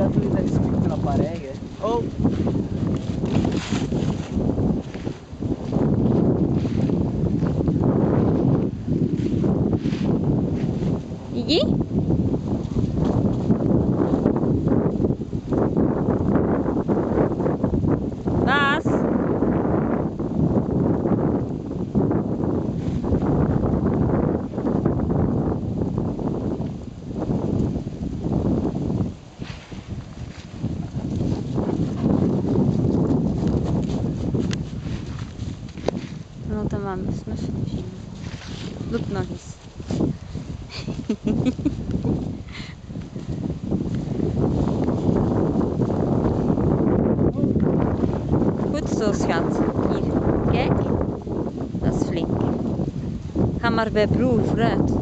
tanto lhe tá escrito na parede. É. Oh! ¿Y? Aan de snufje zien. Loop nog eens. Goed zo, schat. Hier, kijk. Dat is flink. Ga maar bij broer vooruit.